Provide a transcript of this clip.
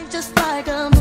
life just like a